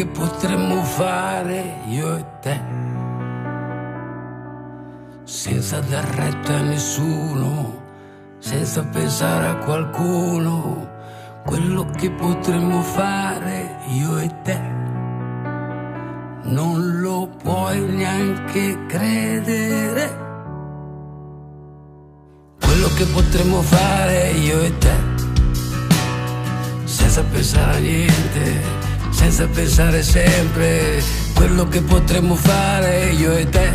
che potremmo fare io e te. Senza dar retta a nessuno, senza pensare a qualcuno, quello che potremmo fare io e te. Non lo puoi neanche credere. Quello che potremmo fare io e te senza pensare a niente, senza pensare sempre quello che potremmo fare io e te.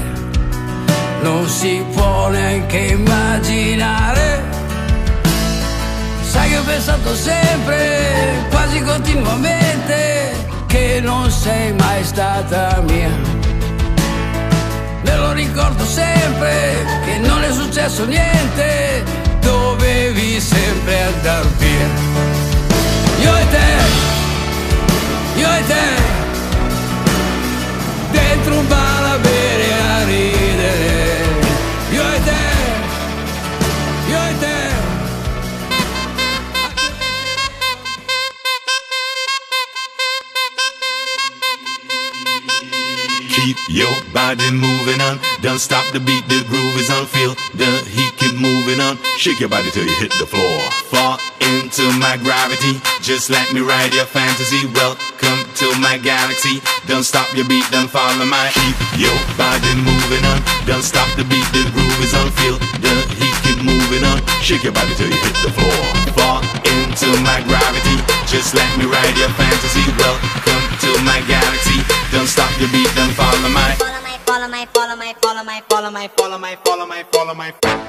Non si può neanche immaginare. Sai che ho pensato sempre, quasi continuamente, che non sei mai stata mia. Me lo ricordo sempre che non è successo niente, dovevi sempre andar via io e te, Keep your body moving on. Don't stop the beat, the groove is on. Feel the heat, keep moving on. Shake your body till you hit the floor. Fall into my gravity. Just let me ride your fantasy. Welcome to my galaxy. Don't stop your beat, don't follow my. Keep your body moving on. Don't stop the beat, the groove is on. Feel the heat, keep moving on. Shake your body till you hit the floor. Fall into my gravity. Just let me ride your fantasy. Welcome to my galaxy. Don't stop your beat, don't follow my Follow my, follow my, follow my, follow my, follow my, follow my, follow my, follow my, follow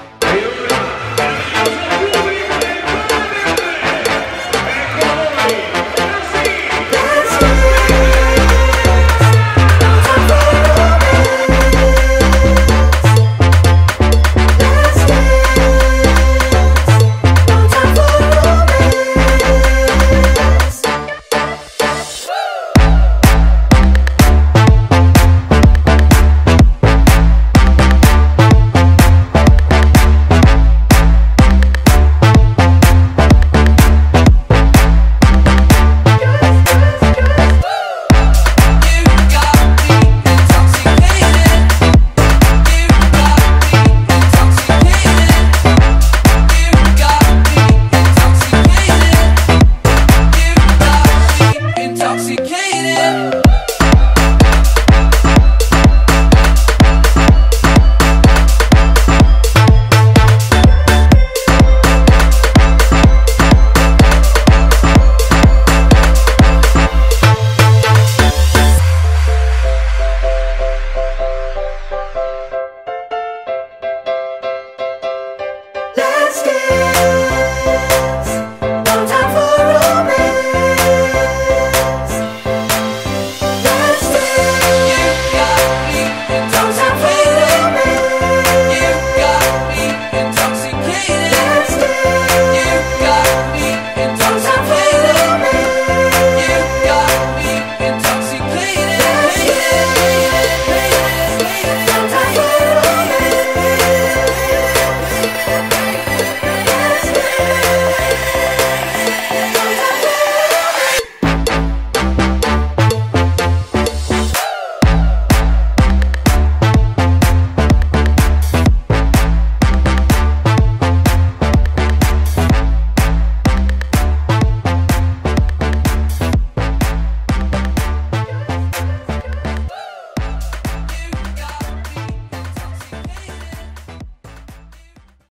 my.